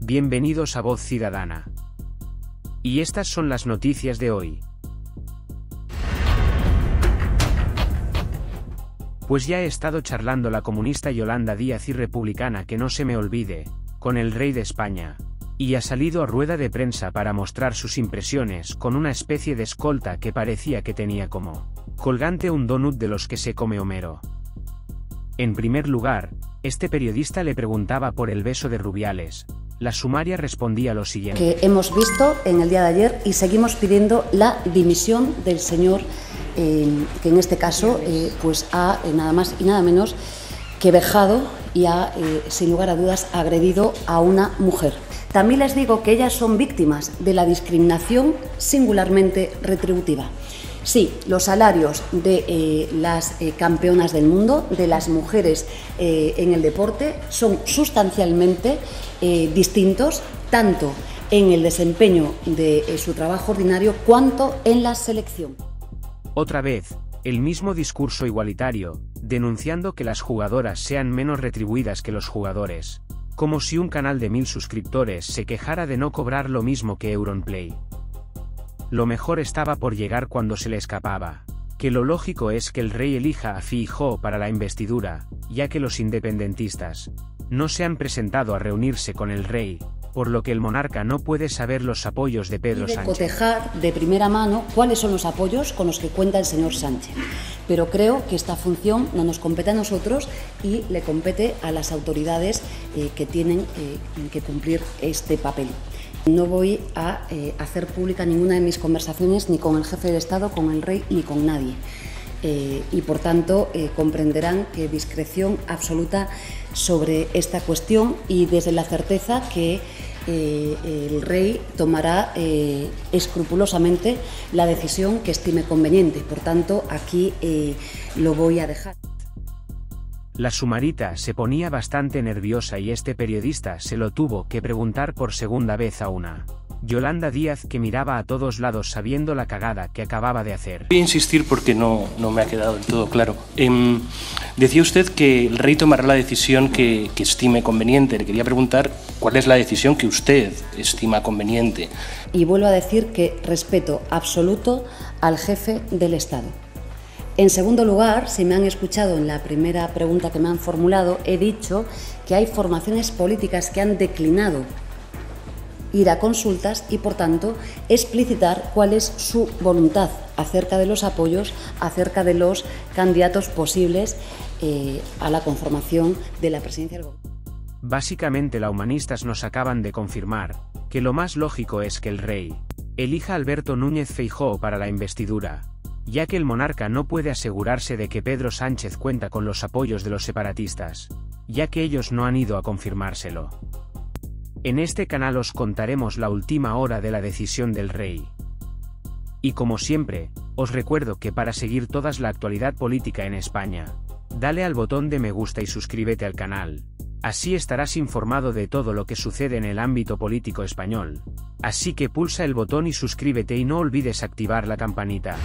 Bienvenidos a Voz Ciudadana. Y estas son las noticias de hoy. Pues ya he estado charlando la comunista Yolanda Díaz y republicana que no se me olvide, con el rey de España. Y ha salido a rueda de prensa para mostrar sus impresiones con una especie de escolta que parecía que tenía como colgante un donut de los que se come Homero. En primer lugar, este periodista le preguntaba por el beso de Rubiales. La sumaria respondía lo siguiente. Que hemos visto en el día de ayer y seguimos pidiendo la dimisión del señor, eh, que en este caso eh, pues ha eh, nada más y nada menos que vejado y ha, eh, sin lugar a dudas, agredido a una mujer. También les digo que ellas son víctimas de la discriminación singularmente retributiva. Sí, los salarios de eh, las eh, campeonas del mundo, de las mujeres eh, en el deporte, son sustancialmente distintos, tanto en el desempeño de su trabajo ordinario cuanto en la selección. Otra vez, el mismo discurso igualitario, denunciando que las jugadoras sean menos retribuidas que los jugadores, como si un canal de mil suscriptores se quejara de no cobrar lo mismo que Euronplay. Lo mejor estaba por llegar cuando se le escapaba, que lo lógico es que el rey elija a Fijo para la investidura, ya que los independentistas no se han presentado a reunirse con el rey, por lo que el monarca no puede saber los apoyos de Pedro Sánchez. cotejar de primera mano cuáles son los apoyos con los que cuenta el señor Sánchez. Pero creo que esta función no nos compete a nosotros y le compete a las autoridades eh, que tienen eh, que cumplir este papel. No voy a eh, hacer pública ninguna de mis conversaciones ni con el jefe de Estado, con el rey ni con nadie. Eh, y por tanto eh, comprenderán que discreción absoluta sobre esta cuestión y desde la certeza que el rey tomará escrupulosamente la decisión que estime conveniente. Por tanto, aquí lo voy a dejar. La sumarita se ponía bastante nerviosa y este periodista se lo tuvo que preguntar por segunda vez a una. Yolanda Díaz que miraba a todos lados sabiendo la cagada que acababa de hacer. Voy a insistir porque no, no me ha quedado del todo claro. Em, decía usted que el rey tomará la decisión que, que estime conveniente. Le quería preguntar cuál es la decisión que usted estima conveniente. Y vuelvo a decir que respeto absoluto al jefe del Estado. En segundo lugar, si me han escuchado en la primera pregunta que me han formulado, he dicho que hay formaciones políticas que han declinado ir a consultas y, por tanto, explicitar cuál es su voluntad acerca de los apoyos, acerca de los candidatos posibles eh, a la conformación de la presidencia del gobierno. Básicamente la humanistas nos acaban de confirmar que lo más lógico es que el rey elija a Alberto Núñez Feijóo para la investidura, ya que el monarca no puede asegurarse de que Pedro Sánchez cuenta con los apoyos de los separatistas, ya que ellos no han ido a confirmárselo. En este canal os contaremos la última hora de la decisión del rey. Y como siempre, os recuerdo que para seguir toda la actualidad política en España, dale al botón de me gusta y suscríbete al canal. Así estarás informado de todo lo que sucede en el ámbito político español. Así que pulsa el botón y suscríbete y no olvides activar la campanita.